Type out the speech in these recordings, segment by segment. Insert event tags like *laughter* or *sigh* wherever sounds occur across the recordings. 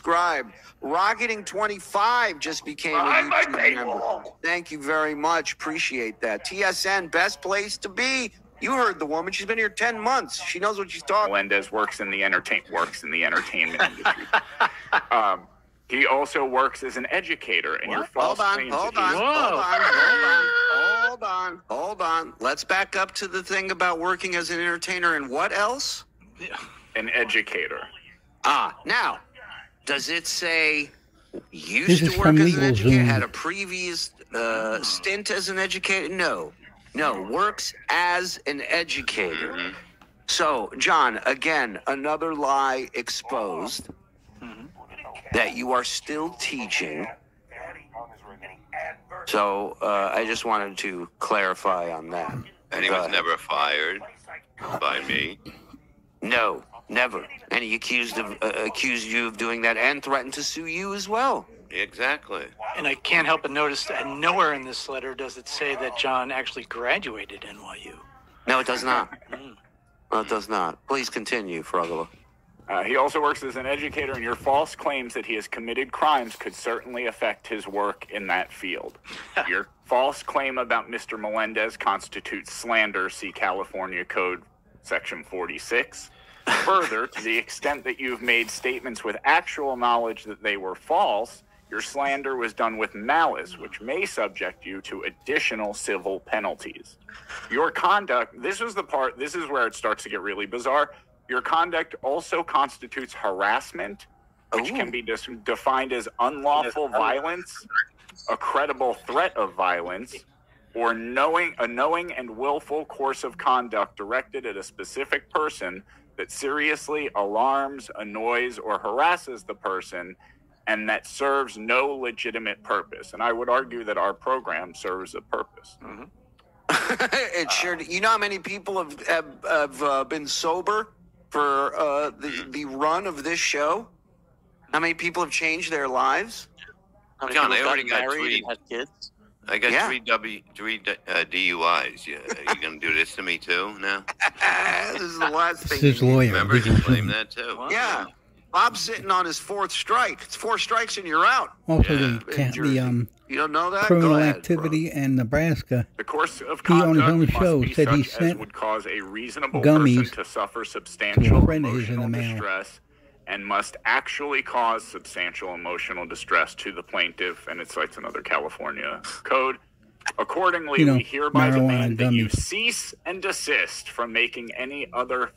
subscribed. Rocketing 25 just became a Behind my YouTube member. paywall. Thank you very much. Appreciate that. TSN, best place to be. You heard the woman. She's been here 10 months. She knows what she's talking Melendez works in the entertain works in the entertainment industry. *laughs* Um, he also works as an educator, and your false Hold on, hold on, hold on, hold on, hold on, hold on. Let's back up to the thing about working as an entertainer and what else? an educator. Ah, now, does it say This used to work as an educator, LegalZoom. had a previous uh, stint as an educator? No, no, works as an educator. So, John, again, another lie exposed that you are still teaching. So, uh, I just wanted to clarify on that. And he was never fired by me. No, never. And he accused of uh, accused you of doing that and threatened to sue you as well. Exactly. And I can't help but notice that nowhere in this letter does it say that John actually graduated NYU. No, it does not. *laughs* No, it does not. Please continue, Frugala. Uh, he also works as an educator, and your false claims that he has committed crimes could certainly affect his work in that field. *laughs* your false claim about Mr. Melendez constitutes slander. See California Code Section 46. Further, to the extent that you've made statements with actual knowledge that they were false, your slander was done with malice, which may subject you to additional civil penalties. Your conduct, this is the part, this is where it starts to get really bizarre. Your conduct also constitutes harassment, which can be dis- defined as unlawful violence, a credible threat of violence, or knowing a knowing and willful course of conduct directed at a specific person that seriously alarms, annoys, or harasses the person and that serves no legitimate purpose. And I would argue that our program serves a purpose. *laughs* it sure. You know how many people have have, have uh, been sober for uh, the the run of this show? How many people have changed their lives? How many John, people I already got got married and had kids. I got Yeah. three W three uh, DUIs. Yeah, you gonna do this to me too now? *laughs* this is the last This thing. is lawyer. Remember you claimed that too. Yeah, Bob's sitting on his fourth strike. It's four strikes and you're out. Also, Yeah. the, ca- the um, You don't know that? criminal ahead, activity in Nebraska. The course of He on his conduct own must show be said he such as sent would cause a reasonable gummies person to suffer substantial friend of his in emotional the mail. distress and must actually cause substantial emotional distress to the plaintiff. And it cites another California code. Accordingly, You know, we hereby demand that you cease and desist from making any other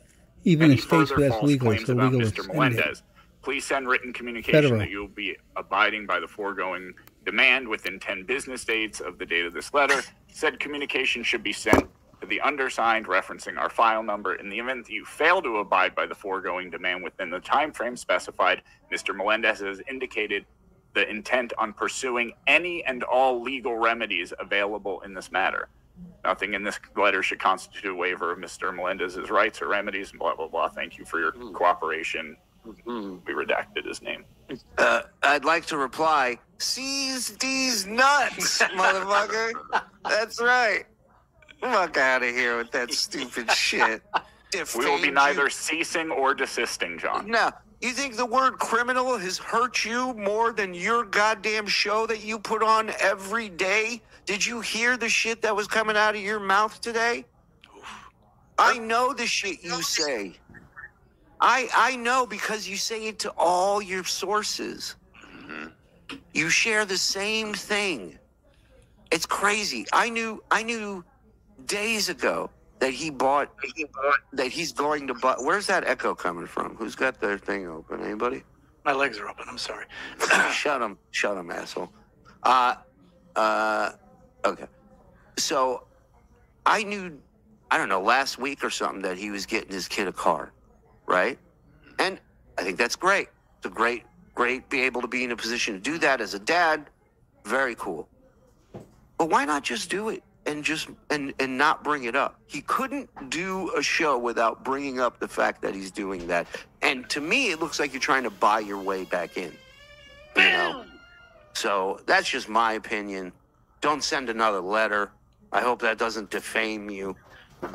Even any states further false legal, claims so about Mr. Melendez. Please send written communication Federal. that you will be abiding by the foregoing demand within 10 business days of the date of this letter. Said communication should be sent the undersigned referencing our file number. In the event that you fail to abide by the foregoing demand within the time frame specified, Mr. Melendez has indicated the intent on pursuing any and all legal remedies available in this matter. Nothing in this letter should constitute a waiver of Mr. Melendez's rights or remedies, and blah, blah, blah. Thank you for your cooperation. We redacted his name. Uh, I'd like to reply, seize these nuts, *laughs* motherfucker. That's right. Fuck out of here with that stupid *laughs* shit. We will be Defamed you. neither ceasing or desisting, John. No. You think the word criminal has hurt you more than your goddamn show that you put on every day? Did you hear the shit that was coming out of your mouth today? I know the shit you say. I I know because you say it to all your sources. Mm-hmm. You share the same thing. It's crazy. I knew I knew days ago that he bought that he's going to buy. Where's that echo coming from? Who's got their thing open? Anybody? My legs are open. I'm sorry. *coughs* shut him, shut him, asshole. Uh, uh, okay. So, I knew, I don't know, last week or something that he was getting his kid a car, right? And I think that's great. It's a great, great be able to be in a position to do that as a dad. Very cool. But why not just do it and just and and not bring it up? He couldn't do a show without bringing up the fact that he's doing that. And to me, it looks like you're trying to buy your way back in. You know. So that's just my opinion. Don't send another letter. I hope that doesn't defame you.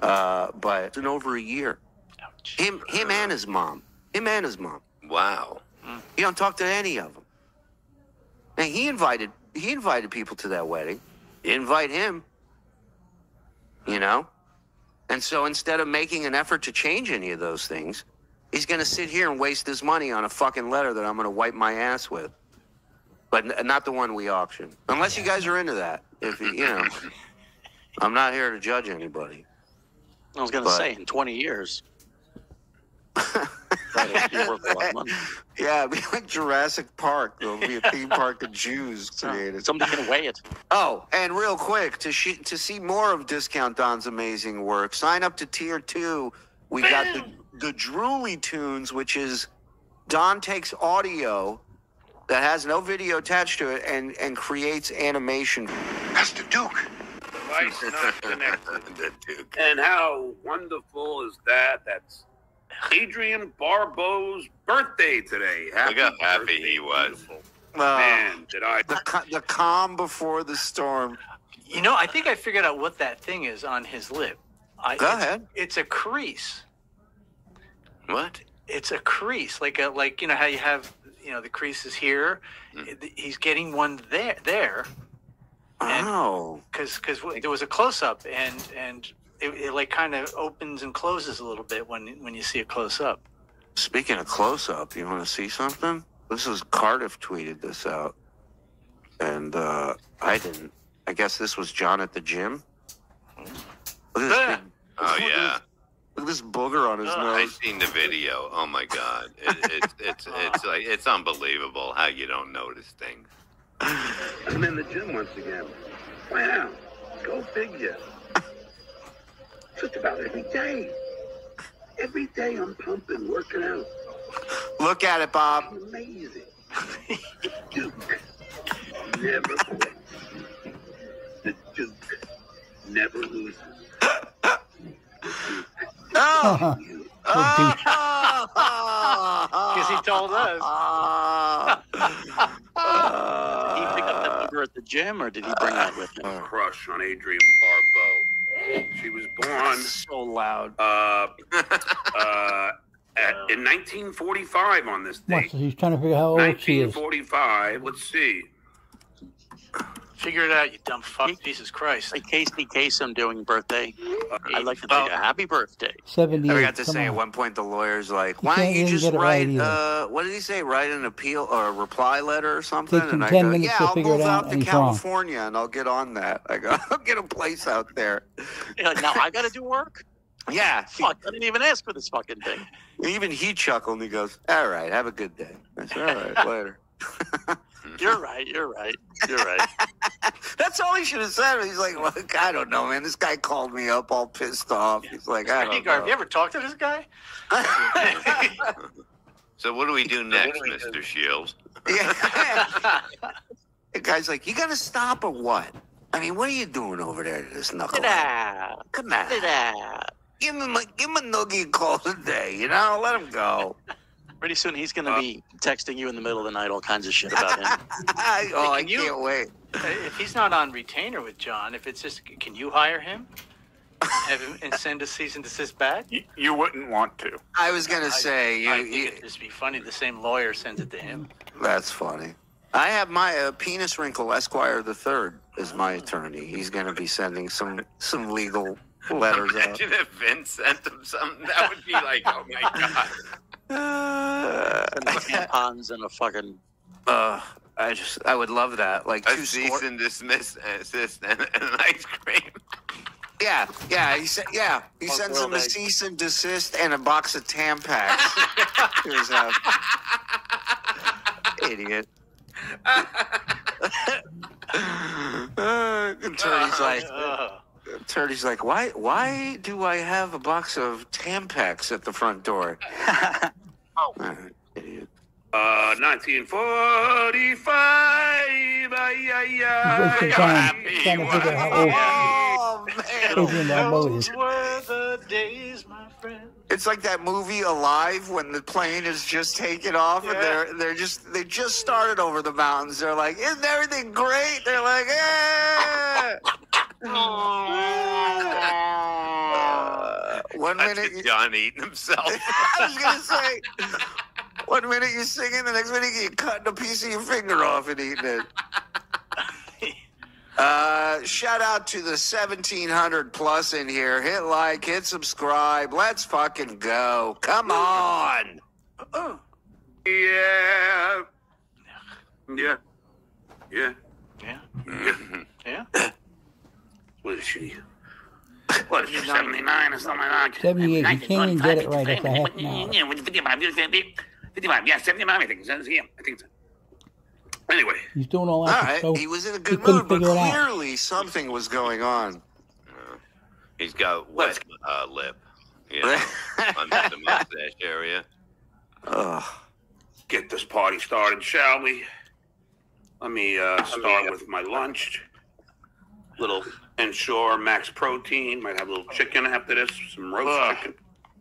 Uh, but it's been over a year. Him, him and his mom. Him and his mom. Wow. You don't talk to any of them. And he invited he invited people to that wedding. Invite him. You know? And so instead of making an effort to change any of those things, he's going to sit here and waste his money on a fucking letter that I'm going to wipe my ass with. But n- not the one we auction. Unless you guys are into that. If you, you know, *laughs* I'm not here to judge anybody. I was going to say, in 20 years, *laughs* that'll be worth a lot of money. Yeah, it'd be like Jurassic Park. There'll be a theme park of Jews *laughs* created. Somebody can weigh it. Oh, and real quick to sh- to see more of Discount Don's amazing work, sign up to Tier Two. We got the the Drooly Tunes, which is Don takes audio that has no video attached to it and and creates animation. That's the Duke. Device not connected. *laughs* the Duke. And how wonderful is that? That's Adrienne Barbeau's birthday today. Happy Look how happy birthday, he was. beautiful. Uh, Man, did I? the the calm before the storm. You know, I think I figured out what that thing is on his lip. I, Go it's- ahead. It's a crease. What? It's a crease, like a like you know how you have you know the creases here. He's getting one there there And- Oh, because because there was a close up and and it, it like kind of opens and closes a little bit when when you see it close up. speaking of close up, you want to see something? This is Cardiff tweeted this out, and uh, I didn't. I guess this was John at the gym. Look at this big Oh yeah, Look at this booger on his nose. I nose. seen the video. Oh my god, it, it's it's it's like it's unbelievable how you don't notice things. I'm in the gym once again. Wow, go figure. Just about every day. Every day I'm pumping, working out. Look at it, Bob. Amazing. *laughs* Duke never quits. The Duke never loses. *laughs* Oh, *laughs* You. Because he told us. Did he pick up that booger at the gym, or did he bring that with him? Crush on Adrienne Barbeau. She was born so loud. uh, uh, at, in 1945 on this What? So he's trying to figure out how old she is. 1945. Let's see. Figure it out, you dumb fuck. Jesus Christ. Like Casey Kasem doing birthday. I'd like to Oh. take a happy birthday. I forgot to Come say at one point the lawyer's like, "Why don't you just get it right write? uh, what did he say? Write an appeal or a reply letter or something?" Takes him and I go, "Yeah, to I'll figure it move out, out and to wrong." California and I'll get on that. I go, *laughs* I'll get a place out there." You're like, now I got to do work? *laughs* Yeah, Fuck, I didn't even ask for this fucking thing. even he chuckled and he goes, "All right, have a good day." I said, "All right, *laughs* later." *laughs* You're right. You're right. You're right. *laughs* That's all he should have said. He's like, "Look, I don't know, man. This guy called me up all pissed off." He's like, "I don't know. have you ever talked to this guy? *laughs* So what do we do next, Mister Shields? Yeah. the guy's like, "You got to stop or what?" I mean, what are you doing over there to this knuckle? Ta-da. Come on. Ta-da. Give him a give him a noogie call today, you know? Let him go. Pretty soon he's going to be texting you in the middle of the night all kinds of shit about him. *laughs* I, oh, I Can you- can't wait. if he's not on retainer with John, if it's just, can you hire him? Have him and send a cease and desist back? You, you wouldn't want to. I was gonna say you, I think you it'd just be funny. The same lawyer sends it to him. that's funny. I have my uh, penis wrinkle Esquire the third is my attorney. He's gonna be sending some some legal *laughs* letters out. Imagine if Vince sent him something. That would be like, oh my god. Uh, And *laughs* tampons and a fucking. uh, I just I would love that. Like A two cease score- and dismiss assist and, and an ice cream. Yeah, yeah, he said, yeah, he Fuck sends him a world cease and desist and a box of Tampax. to his house. Idiot. *laughs* *laughs* uh, attorney's like, Ugh. attorney's like, why, why do I have a box of Tampax at the front door? *laughs* Uh, idiot. Uh, 1945. Ay, ay, ay, He's trying, trying to figure out how old Oh man! Adrienne Barbeau is. Those were the days, my friend. It's like that movie Alive when the plane is just taking off and they're they're just they just started over the mountains. They're like, isn't everything great? They're like, yeah. Uh, one That's minute, just John eating himself. *laughs* I was gonna say, *laughs* One minute you're singing, the next minute you're cutting a piece of your finger off and eating it. *laughs* Uh, shout out to the 1700 plus in here. Hit like, hit subscribe. Let's fucking go. Come on. Yeah. Yeah. Yeah. Yeah. Yeah. Yeah. What is she? What is she, 79 or something like that? 78. You can't even get it right after half an hour. Yeah, 55, 55, yeah, 79, I think. so. Yeah, I think so. Anyway, He's doing all All that. right. so He was in a good mood, but figure out. clearly something was going on. He's got wet uh, lip. You *laughs* know, under the mustache area. Ugh. get this party started, shall we? Let me uh, start with my lunch. Little Ensure Max Protein. Might have a little chicken after this. Some roast Ugh. chicken.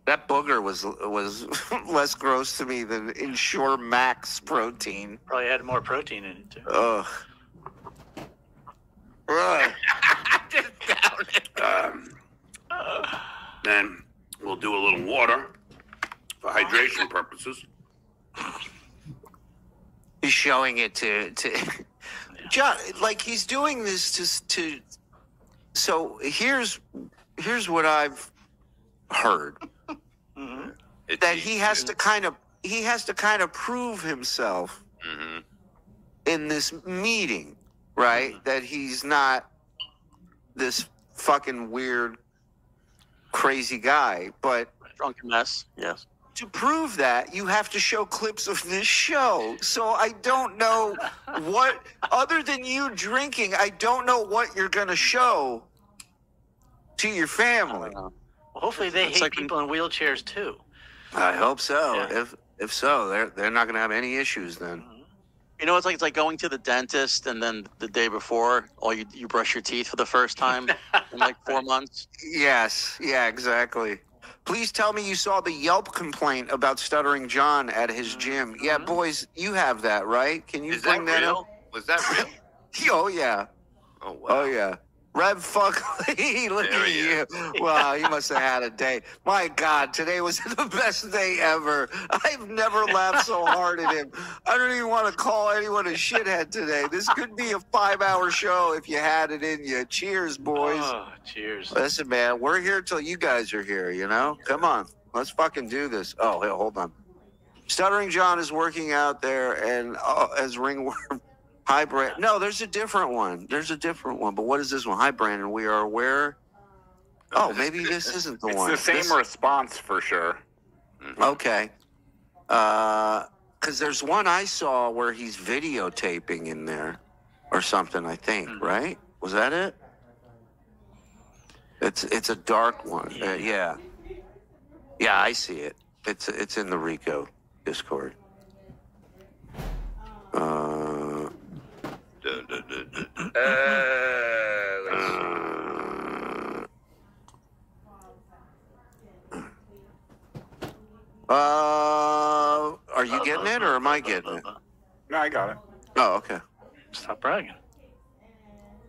That booger was was *laughs* less gross to me than Ensure Max protein. Probably had more protein in it too. Ugh. Ugh. I *laughs* just down it. Um, then we'll do a little water for hydration purposes. He's showing it to to *laughs* John. Like he's doing this to to. So here's here's what I've heard It's that he has to kind of he has to kind of prove himself hmm in this meeting, right? That he's not this fucking weird, crazy guy. But Drunken mess. Yes. to prove that, you have to show clips of this show. So I don't know what, other than you drinking, I don't know what you're going to show to your family. Uh, well, hopefully they It's hate like- people in wheelchairs too. I hope so. Yeah. If if so, they're they're not going to have any issues then. Mm-hmm. You know, it's like it's like going to the dentist, and then the day before, all you you brush your teeth for the first time in like four *laughs* months. Yes, yeah, exactly. Please tell me you saw the Yelp complaint about Stuttering John at his mm-hmm. gym. Yeah, mm-hmm. boys, you have that, right? Can you Is bring that, real? up? Was that real? *laughs* Oh yeah, Oh, oh wow. oh yeah. Rev fuck *laughs* Lee, look There at you. *laughs* Wow, he must have had a day. My God, today was *laughs* the best day ever. I've never laughed so hard at him. I don't even want to call anyone a shithead today. This could be a five-hour show if you had it in you. Cheers, boys. Oh, cheers. Listen, man, we're here till you guys are here, you know? Come on. Let's fucking do this. Oh, hey, hold on. Stuttering John is working out there and uh, as ringworm. Hi, Brandon. No, there's a different one. There's a different one. But what is this one? Hi, Brandon. We are aware. Oh, maybe this *laughs* isn't the It's one. It's the same This- response for sure. Okay. Uh, because there's one I saw where he's videotaping in there or something, I think, right? Was that it? It's it's a dark one. Uh, yeah. Yeah, I see it. It's it's in the Rico Discord. Uh, Uh, are you getting it or am I getting it? No, I got it. Oh, okay. Stop bragging.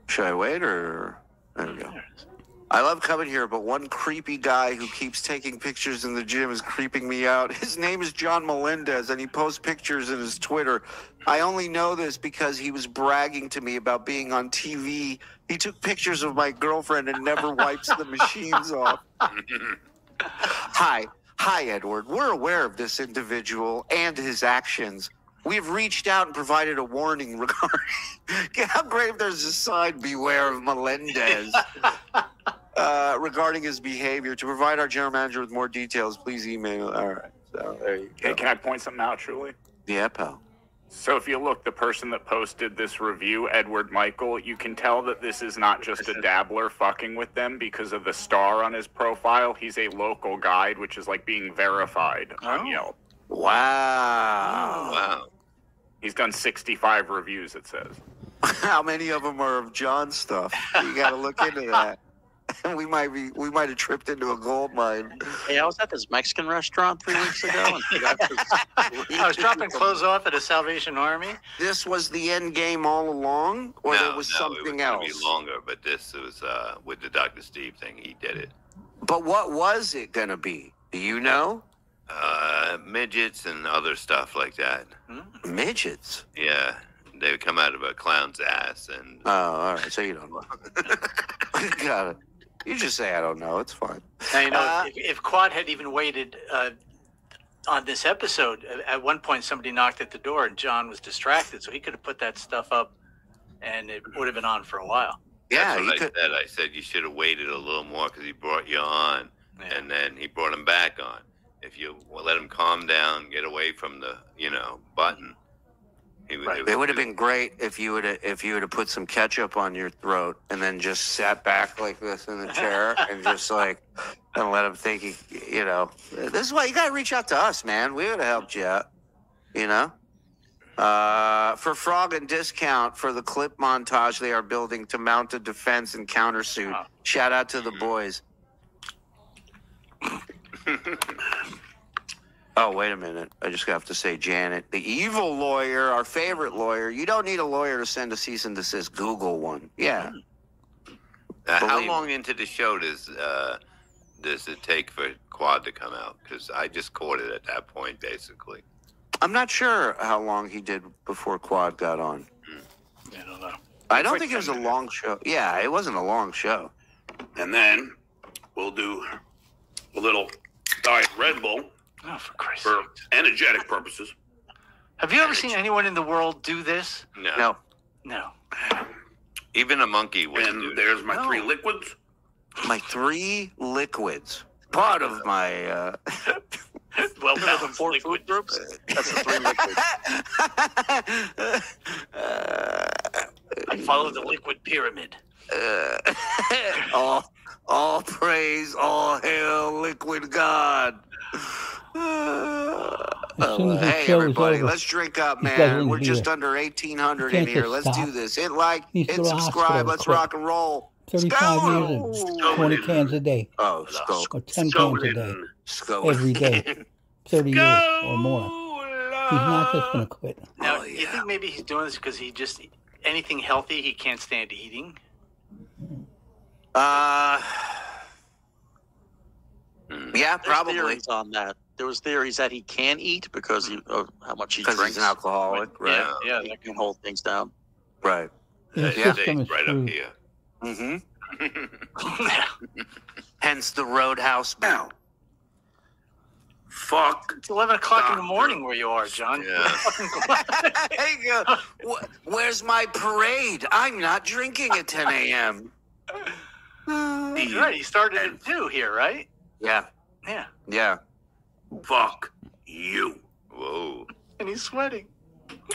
Should I wait or there we go. There it is. I love coming here, but one creepy guy who keeps taking pictures in the gym is creeping me out. *laughs* His name is John Melendez, and he posts pictures in his Twitter. I only know this because he was bragging to me about being on TV. He took pictures of my girlfriend and never wipes the machines off. *laughs* Hi. Hi, Edward. We're aware of this individual and his actions. We've reached out and provided a warning regarding. *laughs* How great if there's a sign, beware of Melendez, uh, regarding his behavior. To provide our general manager with more details, please email. All right. So there you Hey, can I point something out, truly? Yeah, pal. So if you look, the person that posted this review, Edward Michael, you can tell that this is not just a dabbler fucking with them because of the star on his profile. He's a local guide, which is like being verified on Oh. Yelp. Wow. Wow. He's done 65 reviews, it says. *laughs* How many of them are of John stuff? You got to look into that. *laughs* we might be. We might have tripped into a gold mine. Hey, I was at this Mexican restaurant three weeks ago, and the guy was- I was dropping clothes off at a Salvation Army. This was the end game all along, or no, there was no, something it was gonna else. Be longer, but this was uh, with the Dr. Steve thing. He did it. But what was it going to be? Do you know? Uh, midgets and other stuff like that. Midgets. Yeah, they would come out of a clown's ass, and Oh, all right. So you don't know. *laughs* Got it. You just say I don't know. It's fine. Now you know Uh, if, if Quad had even waited uh, on this episode, at- at one point somebody knocked at the door and John was distracted, so he could have put that stuff up, and it would have been on for a while. Yeah, that's what I could. said. I said you should have waited a little more because he brought you on, Yeah. and then he brought him back on. If you let him calm down, get away from the you know button, he. Right. It would have been great if you would have if you would have put some ketchup on your throat and then just sat back like this in the chair *laughs* and just like and let him think he, you know. This is why you gotta reach out to us, man. We would have helped you out. You know. Uh, for Frog and Discount for the clip montage they are building to mount a defense and countersuit. Wow. Shout out to the boys. *laughs* Oh, wait a minute. I just have to say, Janet, the evil lawyer, our favorite lawyer. You don't need a lawyer to send a cease and desist. Google one. Yeah. Uh, how long into the show does uh, does it take for Quad to come out? Because I just caught it at that point, basically. I'm not sure how long he did before Quad got on. I don't know. I don't think it was a long show. Yeah, it wasn't a long show. And then we'll do a little Diet Red Bull Oh, for Christ's for energetic purposes. Have you ever seen anyone in the world do this? No, No. No. even a monkey wouldn't do And there's my No. three liquids. My three liquids. Part of my. Uh... *laughs* Well, You know the four food groups. That's the three liquids. I follow the liquid pyramid. Uh, *laughs* all, all praise, all hail, liquid God. As soon as hey, everybody, over, let's drink up, man. We're beer. just under 1,800 in here. Let's stop. do this. Hit like, He's hit subscribe. hospital Let's quick. rock and roll. 35 Skol! years and 20 cans a day, Oh, skull. or 10 Go cans a day. Skull. every day, *laughs* 30 years or more. He's not just going to quit. Now, Oh, you think maybe he's doing this because he just anything healthy he can't stand eating? Uh, *sighs* Mm. yeah, There's probably. theories on that. There was theories that he can eat because he, of how much he Because drinks. he's an alcoholic, right? Yeah, yeah, that can hold things down. Right. His Yeah, system is right up here. Mm-hmm. *laughs* Hence the Roadhouse. Now, fuck. It's eleven o'clock in the morning where you are, John. Yeah. *laughs* Hey, go. Wh- Where's my parade? I'm not drinking at 10 a.m. He's right. He started at two here, right? Yeah, Yeah, yeah. Fuck you. Whoa. and he's sweating.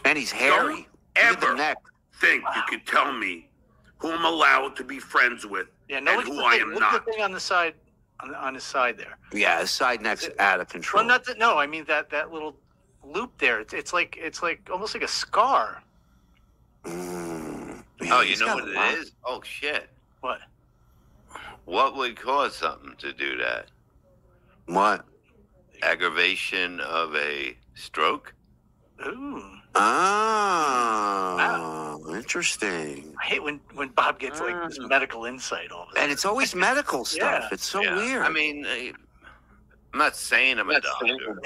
And he's hairy. Look at the Ever neck. think you could tell me who I'm allowed to be friends with Yeah, no, and look at who the I thing. am Look not? at the thing on the side, on, on his side there. Yeah, his side neck's out of control. Well, not that. No, I mean that that little loop there. It's, it's like it's like almost like a scar. Mm. Yeah, Oh, you know what a it lot. is? Oh shit. What? What would cause something to do that? What? Aggravation of a stroke? Ooh. Oh, interesting. I hate when when Bob gets like this medical insight all of a And it's always *laughs* medical stuff. Yeah. It's so Yeah. weird. I mean, uh, I'm not saying I'm a That's doctor.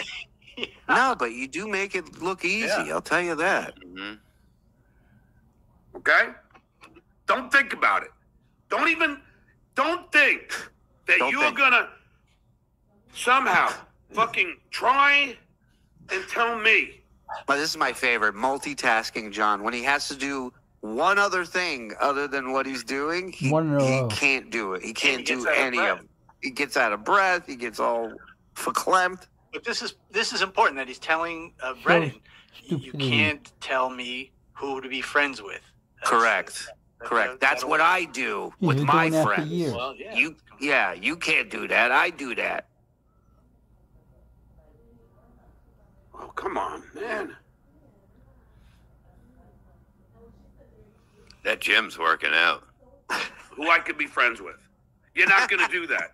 *laughs* no, but you do make it look easy. Yeah. I'll tell you that. hmm Okay? Don't think about it. Don't even, don't think that Don't you're gonna somehow fucking try and tell me. But this is my favorite multitasking, John. When he has to do one other thing other than what he's doing, he, One in a he row. can't do it. He can't gets do out of any breath. of it. He gets out of breath. He gets all verklempt. But this is this is important that he's telling uh, Brennan, you stupidity. can't tell me who to be friends with. That's- Correct. that- Correct. that- That's that'll- what I do He's with been my doing that for friends. years. Well, yeah. You, yeah, you can't do that. I do that. Oh, come on, man. That gym's working out. *laughs* Who I could be friends with. You're not gonna do that.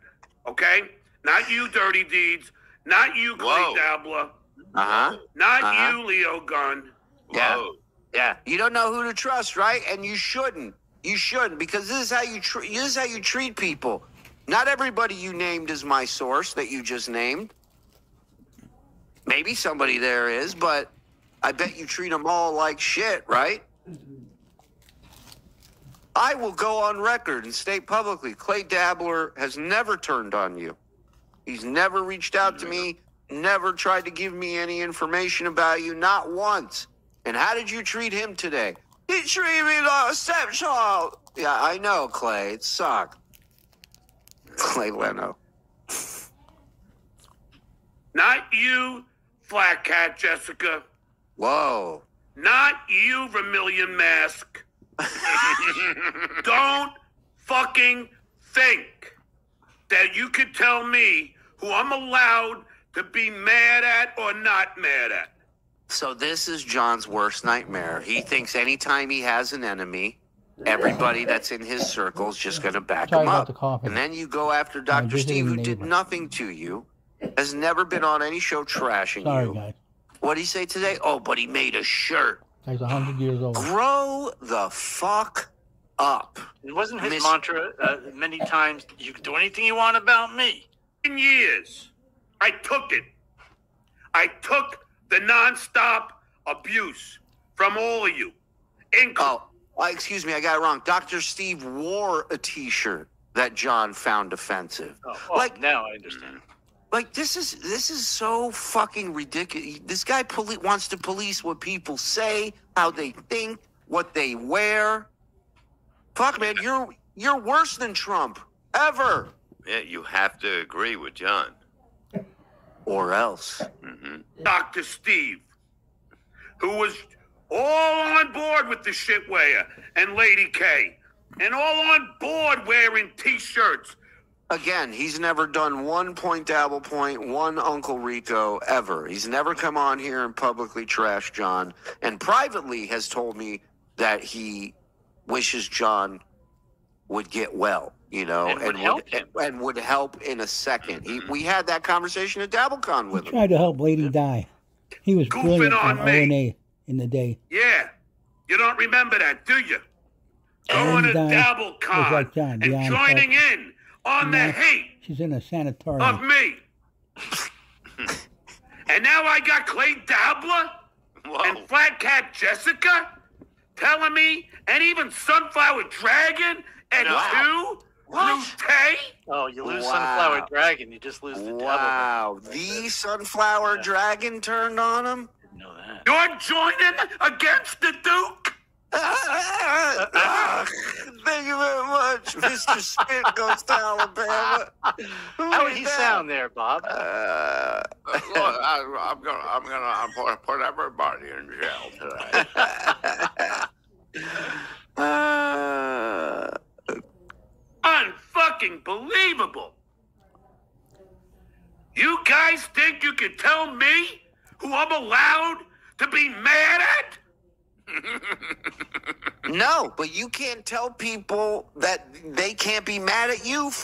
Okay? Not you, Dirty Deeds. Not you, Clay Whoa. Dabbler. Uh huh. Not Uh-huh. you, Leo Gunn. Yeah. Whoa. Yeah. You don't know who to trust, right? And you shouldn't. You shouldn't because this is how you tr- this is how you treat people. Not everybody you named is my source that you just named. Maybe somebody there is, but I bet you treat them all like shit, right? I will go on record and state publicly Clay Dabbler has never turned on you. He's never reached out to me, never tried to give me any information about you, not once. And how did you treat him today? He treated me like a stepchild. Yeah, I know, Clay. It sucked. Clay Leno. Not you, Flat Cat Jessica. Whoa. Not you, Vermilion Mask. *laughs* Don't fucking think that you could tell me who I'm allowed to be mad at or not mad at. So this is John's worst nightmare. He thinks anytime he has an enemy, everybody that's in his circle is just going to back Sorry him up. And then you go after Dr. Steve, who did nothing to you, has never been on any show trashing Sorry, you. guys. What did he say today? Oh, but he made a shirt. Guy's 100 years old. Grow the fuck up. It wasn't his Miss- mantra uh, many times. You can do anything you want about me. In years, I took it. I took the nonstop abuse from all of you. Including Oh, uh, excuse me, I got it wrong. Dr. Steve wore a T-shirt that John found offensive. Oh, oh, Like- now I understand. Like this is this is so fucking ridiculous. This guy poli- wants to police what people say, how they think, what they wear. Fuck, man, you're you're worse than Trump ever, Yeah, you have to agree with John. or else. hmm Dr. Steve, who was all on board with the shit shitwear and Lady K, and all on board wearing t-shirts. Again, he's never done one point double point, one Uncle Rico ever. He's never come on here and publicly trashed John, and privately has told me that he wishes John would get well. You know, And would help him. and would help in a second. He, we had that conversation at DabbleCon He with him. tried to help Lady die. He was Goofing brilliant on on me. O&A in the day. Yeah, you don't remember that, do you? And, Going to uh, DabbleCon like John, and joining in on the Now hate She's in a of me. and now I got Clay Dabbler and Whoa. Flat Cat Jessica telling me, and even Sunflower Dragon and Wow. two Blue Tay. Oh, you lose Wow. Sunflower Dragon, you just lose the devil. Wow, the sunflower dragon turned on him. Didn't know that. You're joining against the Duke. Thank you very much, Mr. Spit goes to Alabama. How would he sound there, Bob? Uh, Look, I, I'm gonna, I'm gonna, I'm gonna put everybody in jail today. uh, Unfucking believable. You guys think you can tell me who I'm allowed to be mad at? No, but you can't tell people that they can't be mad at you